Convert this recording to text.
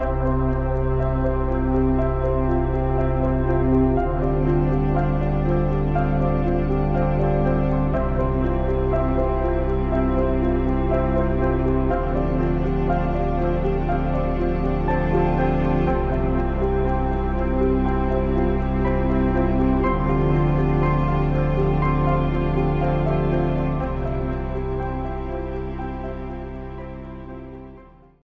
Música